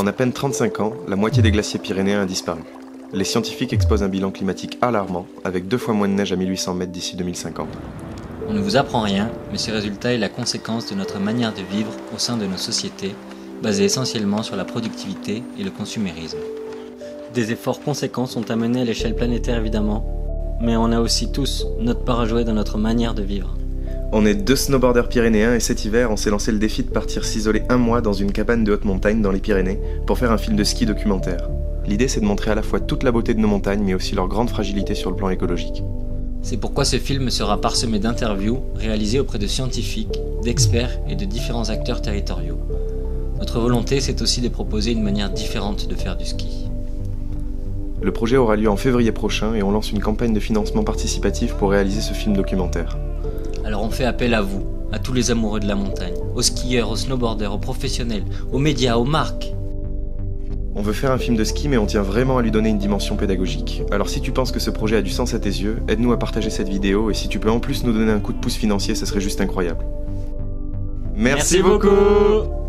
En à peine 35 ans, la moitié des glaciers pyrénéens a disparu. Les scientifiques exposent un bilan climatique alarmant, avec deux fois moins de neige à 1800 mètres d'ici 2050. On ne vous apprend rien, mais ce résultat est la conséquence de notre manière de vivre au sein de nos sociétés, basée essentiellement sur la productivité et le consumérisme. Des efforts conséquents sont à à l'échelle planétaire évidemment, mais on a aussi tous notre part à jouer dans notre manière de vivre. On est deux snowboarders pyrénéens et cet hiver, on s'est lancé le défi de partir s'isoler un mois dans une cabane de haute montagne dans les Pyrénées pour faire un film de ski documentaire. L'idée, c'est de montrer à la fois toute la beauté de nos montagnes, mais aussi leur grande fragilité sur le plan écologique. C'est pourquoi ce film sera parsemé d'interviews réalisées auprès de scientifiques, d'experts et de différents acteurs territoriaux. Notre volonté, c'est aussi de proposer une manière différente de faire du ski. Le projet aura lieu en février prochain et on lance une campagne de financement participatif pour réaliser ce film documentaire. Alors on fait appel à vous, à tous les amoureux de la montagne, aux skieurs, aux snowboarders, aux professionnels, aux médias, aux marques. On veut faire un film de ski, mais on tient vraiment à lui donner une dimension pédagogique. Alors si tu penses que ce projet a du sens à tes yeux, aide-nous à partager cette vidéo, et si tu peux en plus nous donner un coup de pouce financier, ce serait juste incroyable. Merci, Merci beaucoup